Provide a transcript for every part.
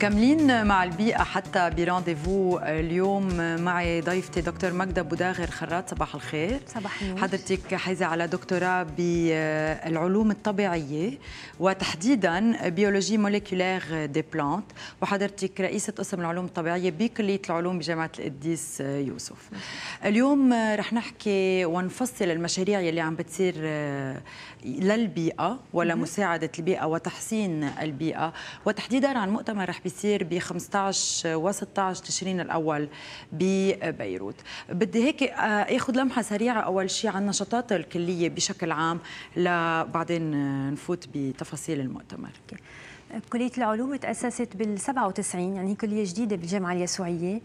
مكملين مع البيئة حتى ب Rendez-vous اليوم. معي ضيفتي دكتور مجدة بوداغر خراط صباح الخير. صباح النور. حضرتك حايزة على دكتوراه بالعلوم الطبيعية وتحديدا biologie moléculaire des plantes. وحضرتك رئيسة قسم العلوم الطبيعية بكلية العلوم بجامعة القديس يوسف. اليوم رح نحكي ونفصل المشاريع يلي عم بتصير للبيئة ولمساعدة البيئة وتحسين البيئة. وتحديدا عن مؤتمر رح بيصير ب 15 و 16 تشرين الأول ببيروت. بدي هيك آخذ لمحة سريعة أول شيء عن نشاطات الكلية بشكل عام لبعدين نفوت بتفاصيل المؤتمر. كلية العلوم تأسست بال 97 يعني كلية جديدة بالجامعة اليسوعية.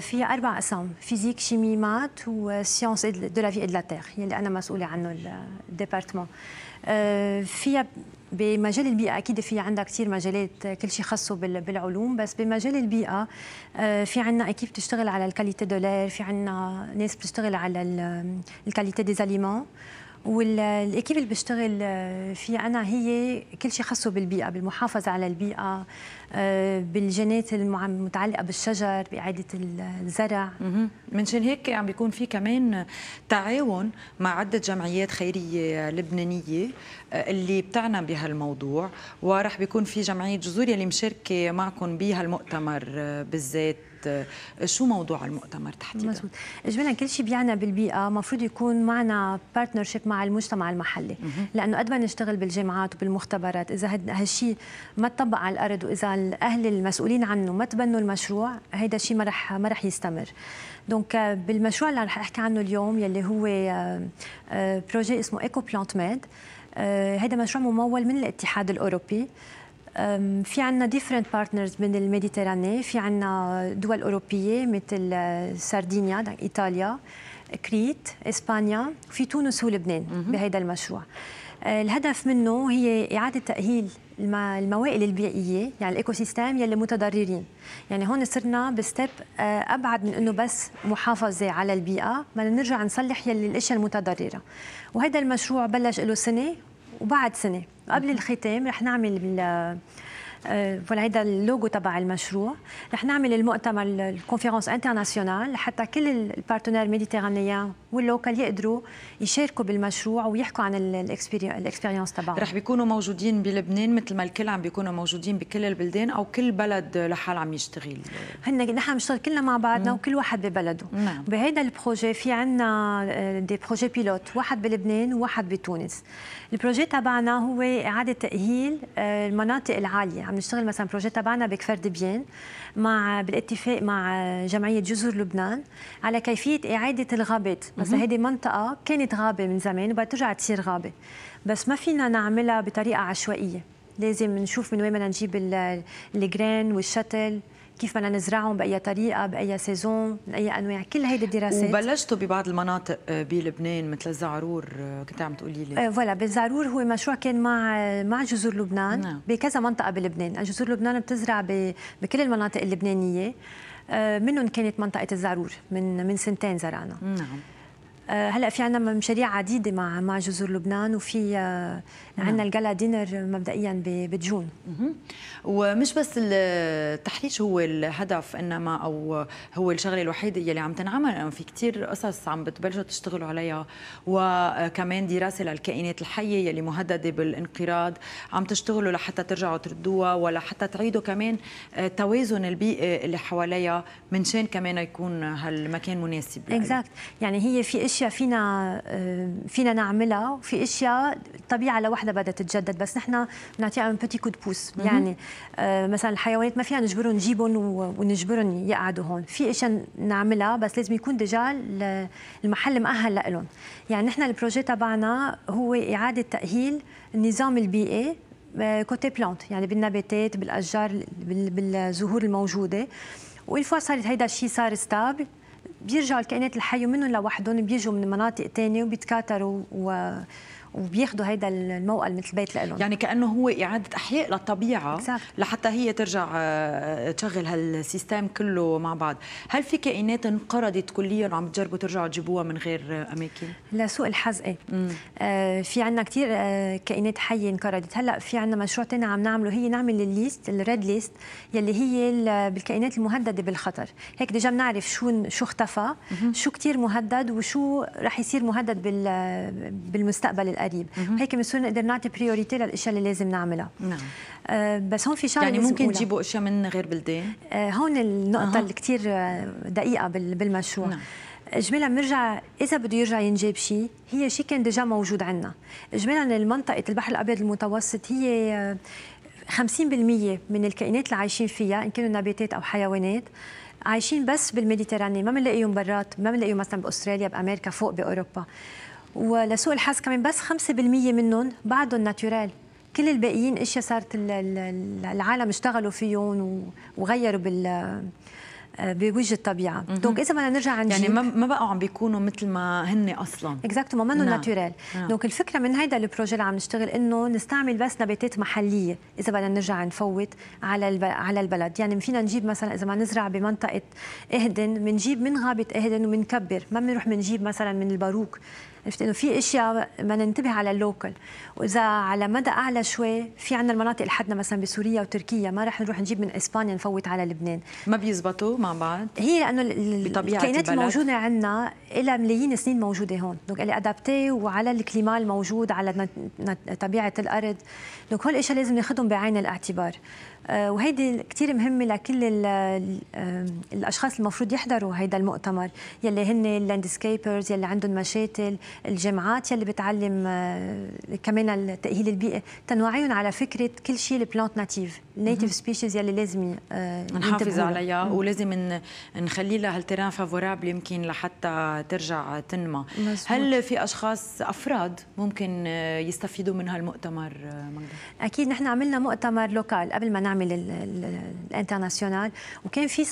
فيها أربع أقسام physique chimie maths و sciences de la vie de la terre يلي أنا مسؤولة عنه ال département فيها بمجال البيئة أكيد في عندها كثير مجالات كل شيء خاصه بالعلوم بس بمجال البيئة في عندنا أكيد بتشتغل على ال qualité de l'air في عندنا ناس بتشتغل على ال qualité des aliments وال équipe اللي بشتغل فيها أنا هي كل شيء خاصه بالبيئة بالمحافظة على البيئة بالجينات المتعلقه بالشجر بإعادة الزرع. منشان هيك عم بيكون في كمان تعاون مع عدة جمعيات خيرية لبنانية اللي بتعنى بهالموضوع. ورح بيكون في جمعية جذور يلي مشاركة معكم بهالمؤتمر بالذات. شو موضوع المؤتمر تحديدا؟ مزبوط اجمالا كل شيء بيعنى بالبيئة المفروض يكون معنا بارتنرشيب مع المجتمع المحلي. لأنه قد ما نشتغل بالجامعات وبالمختبرات إذا هالشيء ما تطبق على الأرض وإذا الأهل المسؤولين عنه ما تبنوا المشروع هيدا الشيء ما رح ما رح يستمر. donc بالمشروع اللي رح أحكي عنه اليوم يلي هو projet اسمه ECOPLANTMED هذا مشروع ممول من الاتحاد الأوروبي. في عنا different partners من ال Méditerranée في عنا دول أوروبية مثل سردينيا إيطاليا كريت إسبانيا في تونس ولبنان بهذا المشروع. الهدف منه هي إعادة تأهيل الموائل البيئية يعني ال écosystème يلي متضررين. يعني هون صرنا ب step أبعد من أنه بس محافظة على البيئة بدنا نرجع نصلح يلي الأشياء المتضررة. وهذا المشروع بلش له سنة وبعد سنة قبل الختام رح نعمل voilà هيدا اللوجو تبع المشروع. رح نعمل المؤتمر ال conférence internationale لحتى كل ال partenaires méditerranéens وال locaux يقدروا يشاركوا بالمشروع ويحكوا عن ال expérience تبعهم. رح بيكونوا موجودين بلبنان مثل ما الكل عم بيكونوا موجودين بكل البلدان أو كل بلد لحال عم يشتغل. هن نحن بنشتغل كلنا مع بعضنا وكل واحد ببلده. نعم. بهيدا البروجي في عندنا des projets pilotes واحد بلبنان وواحد بتونس. ال projet تبعنا هو إعادة تأهيل المناطق العالية. عم نشتغل مثلا projet تبعنا بكفر دبيان مع بالاتفاق مع جمعية جزر لبنان على كيفية إعادة الغابات. مثلا هذه منطقة كانت غابة من زمان وبدها ترجع تصير غابة. بس ما فينا نعملها بطريقة عشوائية. لازم نشوف من وين بدنا نجيب ال graines والشتل. كيف بدنا نزرعهم بأي طريقة بأي saison من أي أنواع. كل هيدي الدراسات وبلشتوا ببعض المناطق بلبنان مثل الزعرور كنت عم تقولي لي. voilà بالزعرور هو مشروع كان مع مع جزر لبنان نعم. بكذا منطقة بلبنان. جزر لبنان بتزرع بكل المناطق اللبنانية. منهم كانت منطقة الزعرور من من سنتين زرعنا. نعم. هلا في عندنا مشاريع عديدة مع مع جزر لبنان وفي عندنا الجالا دينر مبدئيا بجون. ومش بس التحريش هو الهدف إنما أو هو الشغلة الوحيدة يلي عم تنعمل لأنه في كثير قصص عم بتبلشوا تشتغلوا عليها. وكمان دراسة للكائنات الحية يلي مهددة بالانقراض. عم تشتغلوا لحتى ترجعوا تردوها ولا حتى تعيدوا كمان توازن البيئة اللي حواليها من شان كمان يكون هالمكان مناسب اكزاكت يعني هي في اشياء فينا فينا نعملها. وفي أشياء طبيعة لوحدها بدها تتجدد بس نحن بنعطيها un petit coup de pouce يعني آه مثلا الحيوانات ما فينا نجبرهم نجيبهم ونجبرهم يقعدوا هون. في أشياء نعملها بس لازم يكون déjà المحل مؤهل لهم يعني نحن ال projet تبعنا هو إعادة تأهيل النظام البيئي côté plantes يعني بالنباتات بالأشجار بالزهور الموجودة. وإلفوا صارت هيدا الشيء صار stable بيرجعوا الكائنات الحية منهم لوحدهم بيجوا من مناطق ثانية وبيتكاثروا و وبياخذوا هيدا الموئل مثل بيت لهم يعني كأنه هو إعادة أحياء للطبيعة exactly. لحتى هي ترجع آه، تشغل هال système كله مع بعض. هل في كائنات انقرضت كليا وعم تجربوا ترجعوا تجيبوها من غير أماكن؟ لسوء الحظ إيه. آه في عندنا كثير آه كائنات حية انقرضت. هلأ في عندنا مشروع ثاني عم نعمله هي نعمل ال liste ال red list يلي هي بالكائنات المهددة بالخطر. هيك déjà بنعرف شو شو اختفى شو كثير مهدد وشو رح يصير مهدد بالمستقبل القريب. هيك بنصير نقدر نعطي priorité للأشياء اللي لازم نعملها. نعم. آه بس هون في شغلة يعني ممكن تجيبوا أشياء من غير بلدان آه هون النقطة أه. اللي كثير دقيقة بالمشروع. نعم. اجمالا بنرجع إذا بده يرجع ينجاب شيء هي شيء كان déjà موجود عندنا اجمالا المنطقة البحر الأبيض المتوسط هي 50% من الكائنات اللي عايشين فيها إن كانوا نباتات أو حيوانات عايشين بس بال Méditerranée. ما بنلاقيهم برات ما بنلاقيهم مثلا بأستراليا بأمريكا فوق بأوروبا. ولسوء الحظ كمان بس 5% منهم بعدهم naturels كل الباقيين إشياء صارت العالم اشتغلوا فيهم وغيروا بال بوجه الطبيعة. donc إذا بدنا نرجع نجيب يعني ما بقوا عم بيكونوا مثل ما هن أصلا. exactement منهم نعم. naturels نعم. donc الفكرة من هيدا ال projet اللي عم نشتغل إنه نستعمل بس نباتات محلية إذا بدنا نرجع نفوت على على البلد. يعني فينا نجيب مثلا إذا ما نزرع بمنطقة إهدن بنجيب من غابة إهدن وبنكبر ما بنروح بنجيب مثلا من الباروك. عرفت إنه في إشياء ما ننتبه على ال local وإذا على مدى أعلى شوي في عندنا المناطق لحدنا مثلا بسوريا وتركيا ما رح نروح نجيب من إسبانيا نفوت على لبنان. ما بيزبطوا مع بعض؟ هي لأنه الكائنات الموجودة عندنا لها ملايين السنين موجودة هون. donc اللي adapté وعلى ال climat الموجود على طبيعة الأرض. donc هول الإشياء لازم ناخذهم بعين الاعتبار. آه، وهيدي كثير مهمة لكل الأشخاص المفروض يحضروا هيدا المؤتمر. يلي هن ال landscapers يلي عندهم مشاتل. الجامعات يلي بتعلم آه، كمان التأهيل البيئي. توعيهم على فكرة كل شيء ال plantes natives ال native species يلي لازم آه، نحافظ عليها. ولازم نخلي لها هال terrain favorable يمكن لحتى ترجع تنمى. هل في أشخاص أفراد ممكن يستفيدوا من هالمؤتمر مجدا؟ أكيد نحن عملنا مؤتمر local قبل ما نعمل ال international وكان في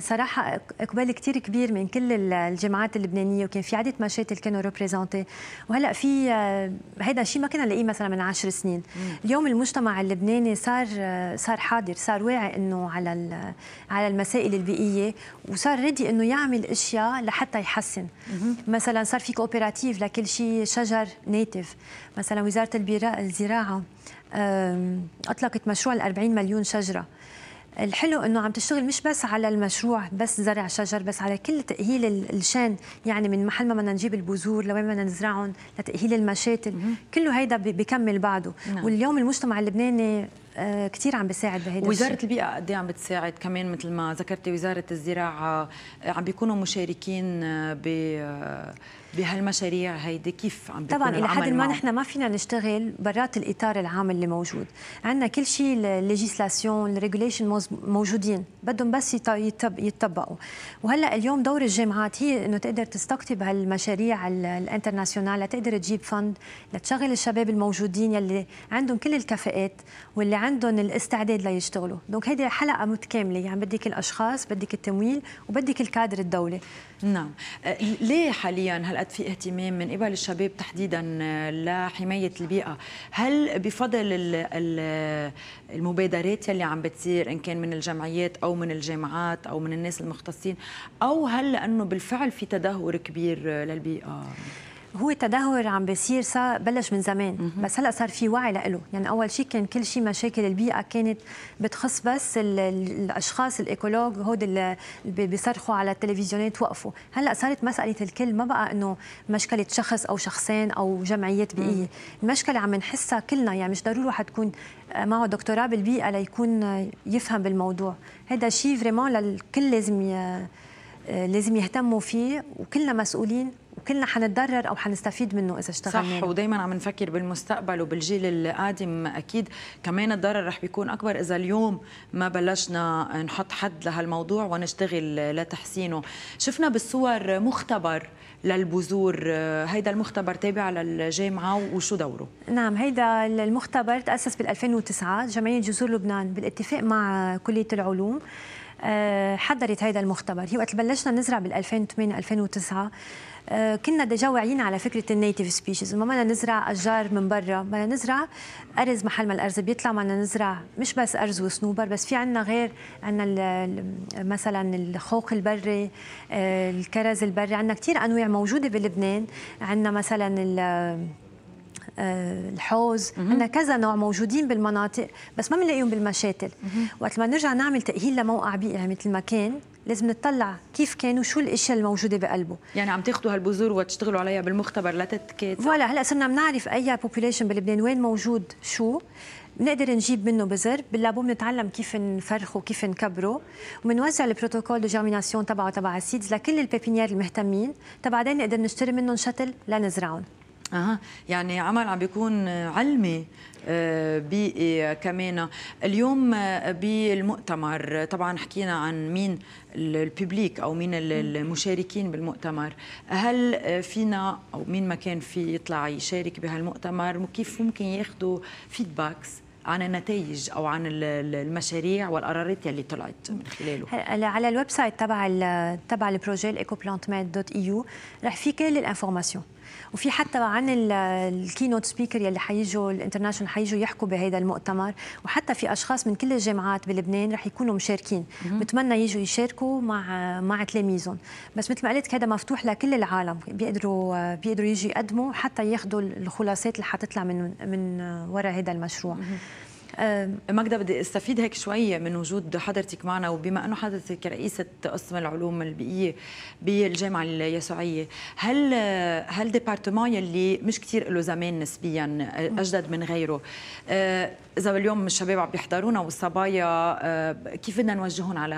صراحة إقبال كثير كبير من كل الجامعات اللبنانية وكان في عدة مشاتل كانوا représentés وهلأ في هذا الشيء ما كنا نلاقيه مثلا من عشر سنين. اليوم المجتمع اللبناني صار صار حاضر صار واعي إنه على على المسائل البيئية وصار ready إنه يعمل أشياء لحتى يحسن. مثلا صار في coopératives لكل شيء شجر native مثلا وزارة الزراعة أطلقت مشروع ال 40 مليون شجرة. الحلو إنه عم تشتغل مش بس على المشروع بس زرع شجر بس على كل تأهيل ال chaîne. يعني من محل ما بدنا نجيب البذور لوين بدنا نزرعهم لتأهيل المشاتل. كله هيدا بكمل بعضه. نعم. واليوم المجتمع اللبناني كثير عم بيساعد بهيدا وزارة البيئة قد إيه عم بتساعد؟ كمان مثل ما ذكرتي وزارة الزراعة آه، عم بيكونوا مشاركين آه، ب بهالمشاريع هيدي. كيف عم طبعا إلى حد ما نحن ما فينا نشتغل برات الإطار العام اللي موجود. عندنا كل شيء ال législation ال regulation موجودين. بدهم بس يتطبقوا وهلأ اليوم دور الجامعات هي إنه تقدر تستقطب هالمشاريع ال internationaux لتقدر تجيب fund لتشغل الشباب الموجودين يلي عندهم كل الكفاءات واللي عندهم الاستعداد ليشتغلوا. دونك هيدي حلقة متكاملة. يعني بدك الأشخاص بدك التمويل وبدك الكادر الدولي. نعم. أه، ليه حاليا هالقد في اهتمام من قبل الشباب تحديدا لحمايه البيئة؟ هل بفضل المبادرات يلي عم بتصير إن كان من الجمعيات أو من الجامعات أو من الناس المختصين أو هل لأنه بالفعل في تدهور كبير للبيئة؟ هو تدهور عم بيصير صار بلش من زمان. بس هلأ صار في وعي له يعني أول شيء كان كل شيء مشاكل البيئة كانت بتخص بس الأشخاص ال écologues هود اللي بيصرخوا على التلفزيونات وقفوا. هلأ صارت مسألة الكل. ما بقى إنه مشكلة شخص أو شخصين أو جمعيات بيئية. المشكلة عم نحسها كلنا. يعني مش ضروري واحد تكون معه دكتوراه بالبيئة ليكون يفهم بالموضوع. هذا شيء vraiment للكل لازم لازم يهتموا فيه. وكلنا مسؤولين. وكلنا حنتضرر أو حنستفيد منه إذا اشتغلنا صح ودائما عم نفكر بالمستقبل وبالجيل القادم أكيد. كمان الضرر رح بيكون أكبر إذا اليوم ما بلشنا نحط حد لهالموضوع ونشتغل لتحسينه. شفنا بالصور مختبر للبذور. هيدا المختبر تابع للجامعة وشو دوره؟ نعم هيدا المختبر تأسس بال 2009 جمعية جذور لبنان بالاتفاق مع كلية العلوم. آه، حضرت هيدا المختبر. هي وقت بلشنا نزرع بال 2008 2009 آه، كنا déjà واعيين على فكرة ال native species ما بدنا نزرع أشجار من برا. بدنا نزرع أرز محل ما الأرز بيطلع بدنا نزرع مش بس أرز وصنوبر بس في عندنا غير عندنا مثلا الخوخ البري آه، الكرز البري. عندنا كثير أنواع موجودة بلبنان. عندنا مثلا آه، الجوز. عندنا كذا نوع موجودين بالمناطق بس ما بنلاقيهم بالمشاتل وقت ما نرجع نعمل تأهيل لموقع بيئي مثل ما كان لازم نطلع كيف كان وشو الأشياء الموجودة بقلبه. يعني عم تاخذوا هالبذور وتشتغلوا عليها بالمختبر لتتكات فوالا هلأ صرنا بنعرف أي population بلبنان وين موجود شو. بنقدر نجيب منه بذر بال labo بنتعلم كيف نفرخه كيف نكبره. وبنوزع ال protocole de germination تبعه تبع ال seeds لكل ال pépiniéristes المهتمين. تبعدين نقدر نشتري منهم شتل لنزرعهم. أها. يعني عمل عم بيكون علمي آه، بيئي كمان. اليوم آه، بالمؤتمر طبعا حكينا عن مين ال public أو مين المشاركين بالمؤتمر. هل فينا أو مين ما كان في يطلع يشارك بهالمؤتمر؟ وكيف ممكن ياخذوا feedbacks عن النتائج أو عن المشاريع والقرارات يلي طلعت من خلاله؟ على ال website تبع تبع ال projet ال Ecoplant dot eu رح في كل ال informations وفي حتى عن ال keynote speaker يلي حيجوا ال international حيجوا يحكوا بهذا المؤتمر. وحتى في أشخاص من كل الجامعات بلبنان رح يكونوا مشاركين. بتمنى يجوا يشاركوا مع مع تلاميذهم. بس مثل ما قلت هذا مفتوح لكل العالم. بيقدروا بيقدروا يجوا يقدموا حتى ياخذوا الخلاصات اللي حتطلع من من وراء هذا المشروع. ماجدة بدي أستفيد هيك شوي من وجود حضرتك معنا وبما أنه حضرتك رئيسة قسم العلوم البيئية بالجامعة اليسوعية هل هل département يلي مش كثير له زمان نسبيا أجدد من غيره؟ آه، إذا اليوم الشباب عم بيحضرونا والصبايا آه، كيف بدنا نوجههم على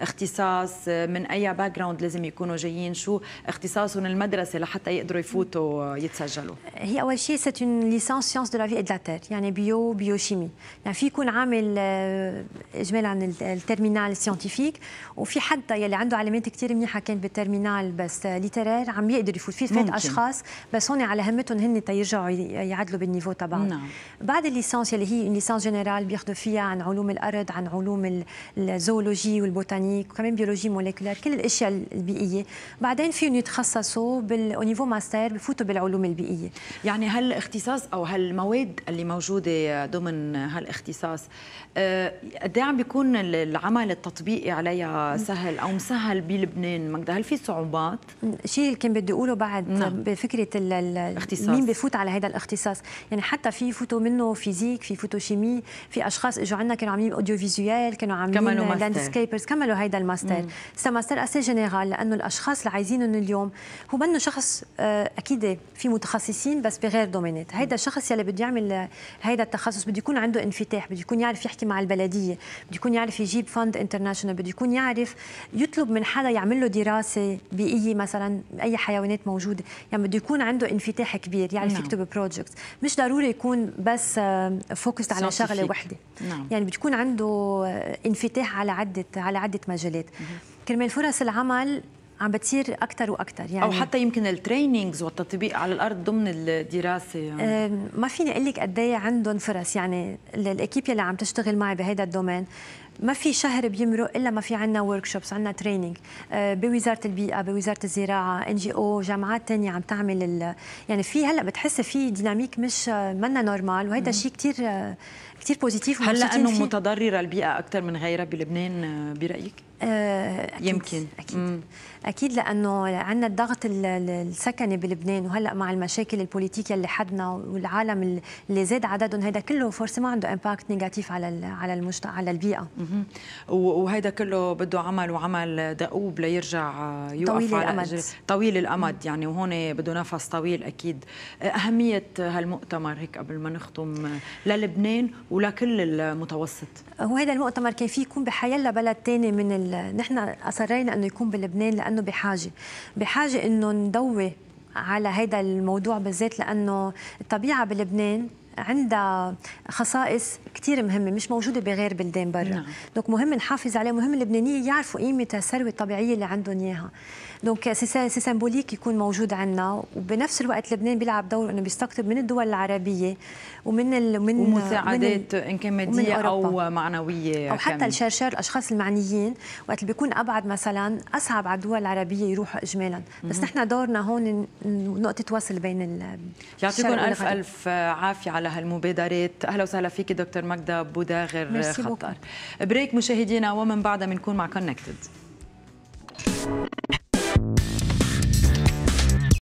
هالاختصاص؟ من أي background لازم يكونوا جايين؟ شو اختصاصهم المدرسة لحتى يقدروا يفوتوا يتسجلوا هي أول شيء c'est une licence sciences de la vie et de la terre يعني bio biochimie يعني في يكون عامل آه، اجمالا ال terminale scientifique وفي حتى يلي عنده علامات كثير منيحه كانت بال terminale بس littéraire عم يقدر يفوت في فات اشخاص بس هون على همتهم هن تيرجعوا يعدلوا بال niveau تبعهم نعم. بعد ال licence يلي هي licence générale بياخذوا فيها عن علوم الأرض عن علوم ال zoologie وال botanique وكمان biologie moléculaire كل الاشياء البيئيه بعدين فيهم يتخصصوا بال niveau master بفوتوا بالعلوم البيئيه يعني هالاختصاص أو هالمواد اللي موجوده ضمن هالاختصاص. آه، قد إيه عم بيكون العمل التطبيقي عليها سهل أو مسهل بلبنان؟ مجد هل في صعوبات؟ شيء اللي كان بدي أقوله بعد نعم. بفكرة الاختصاص. مين بفوت على هذا الاختصاص؟ يعني حتى في يفوتوا منه physique في photochimie في أشخاص إجوا عندنا كانوا عاملين audiovisuel كانوا عاملين landscapers كملوا هيدا ال master. C'est un master assez général لأنه الأشخاص اللي عايزينهم اليوم هو منه شخص آه، أكيد في متخصصين بس بغير domaine ات هيدا الشخص يلي بده يعمل هيدا التخصص بده يكون عنده انفتاح بده يكون يعرف يحكي مع البلدية بده يكون يعرف يجيب fund international بده يكون يعرف يطلب من حدا يعمل له دراسة بيئيه مثلا أي حيوانات موجودة. يعني بده يكون عنده انفتاح كبير يعرف نعم. يكتب project مش ضروري يكون بس focus على شغلة وحدة. نعم. يعني بتكون عنده آه، انفتاح على عدة على عدة مجالات. كرمال فرص العمل عم بتصير أكثر وأكثر يعني. أو حتى يمكن ال trainings والتطبيق على الأرض ضمن الدراسة يعني. ما فيني أقول لك قد إيه عندهم فرص يعني ال équipe اللي عم تشتغل معي بهذا ال domaine ما في شهر بيمرق إلا ما في عندنا workshops عندنا training بوزارة البيئة بوزارة الزراعة NGO جامعات ثانية عم تعمل يعني في هلأ بتحس في dynamique مش منا normale وهذا شيء كثير كثير positive هل لأنه متضررة البيئة أكثر من غيرها بلبنان آه، برأيك؟ آه، أكيد يمكن. أكيد. مم. أكيد لأنه عندنا الضغط السكني بلبنان وهلا مع المشاكل البوليتيكية اللي حدنا والعالم اللي زاد عددهم هذا كله فرصه ما عنده impact négatif على على المجتمع على البيئة. وهذا كله بده عمل وعمل دؤوب ليرجع يوقف طويل على الأمد. طويل الأمد يعني وهون بده نفس طويل أكيد. أهمية هالمؤتمر هيك قبل ما نختم للبنان ولكل المتوسط؟ هو هذا المؤتمر كان فيه يكون بحيلا بلد ثاني من نحن أصرينا أنه يكون بلبنان لأنه بحاجة. بحاجة إنه نضوي على هذا الموضوع بالذات لأنه الطبيعة بلبنان عندها خصائص كثير مهمة مش موجودة بغير بلدان برا. نعم. donc مهم نحافظ عليها مهم اللبنانية يعرفوا قيمة الثروة الطبيعية اللي عندهم إياها. donc c'est symbolique يكون موجود عندنا وبنفس الوقت لبنان بيلعب دور إنه بيستقطب من الدول العربية ومن ال من ومساعدات ان كان ماديه أو معنوية أو حتى الشرشار الأشخاص المعنيين وقت اللي بيكون أبعد مثلا أصعب على الدول العربية يروحوا اجمالا. بس نحن دورنا هون نقطة وصل بين يعطيكم ألف ألف عافية على لهالمبادرات أهلا وسهلا فيك دكتور ماجدة بو داغر خراط break مشاهدينا ومن بعدها بنكون مع Connected